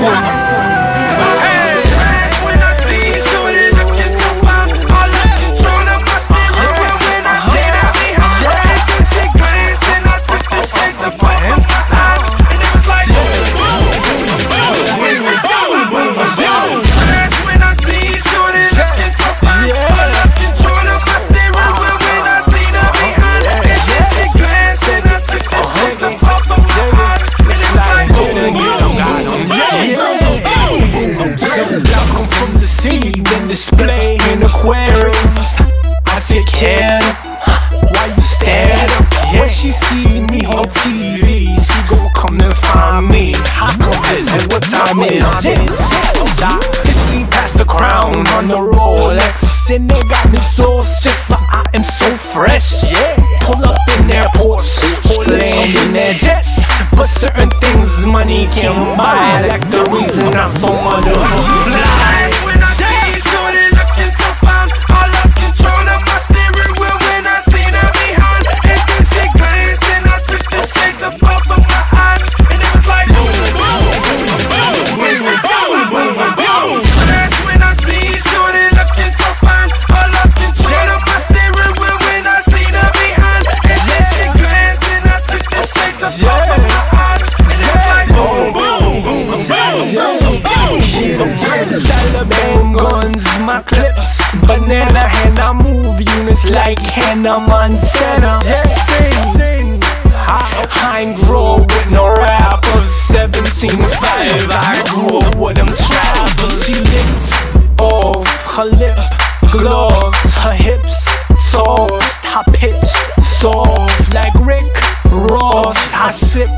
过来 display in Aquarius. I take care. Why you staring? When she see me on TV, she gon' come and find me. I come visit. What time is it? Stop. 15 past the crown on the Rolex. And they got me sauce just I am so fresh. Yeah. Pull up in their Porsche, land in their jets. But certain things money can't buy, like the reason I'm so fly. Taliban guns, my clips Banana hand, I move units like Hannah Montana Just sing I ain't grow with no rappers. 17 5, I grew up with them trappers. She licked off her lip Gloves, her hips Tossed, her pitch Soft like Rick Ross. I sip